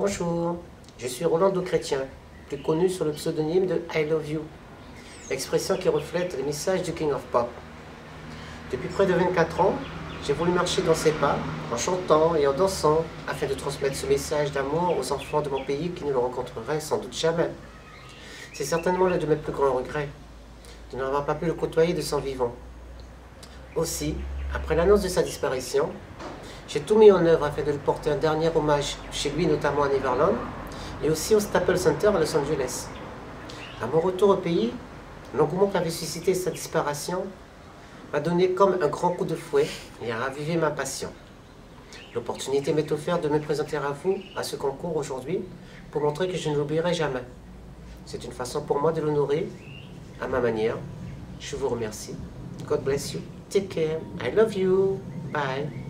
Bonjour, je suis Rolando Chrétien, plus connu sous le pseudonyme de I Love You, expression qui reflète le message du King of Pop. Depuis près de 24 ans, j'ai voulu marcher dans ses pas, en chantant et en dansant, afin de transmettre ce message d'amour aux enfants de mon pays qui ne le rencontreraient sans doute jamais. C'est certainement l'un de mes plus grands regrets, de n'avoir pas pu le côtoyer de son vivant. Aussi, après l'annonce de sa disparition, j'ai tout mis en œuvre afin de lui porter un dernier hommage chez lui, notamment à Neverland, et aussi au Staples Center à Los Angeles. À mon retour au pays, l'engouement qu'avait suscité sa disparition m'a donné comme un grand coup de fouet et a ravivé ma passion. L'opportunité m'est offerte de me présenter à vous à ce concours aujourd'hui pour montrer que je ne l'oublierai jamais. C'est une façon pour moi de l'honorer à ma manière. Je vous remercie. God bless you. Take care. I love you. Bye.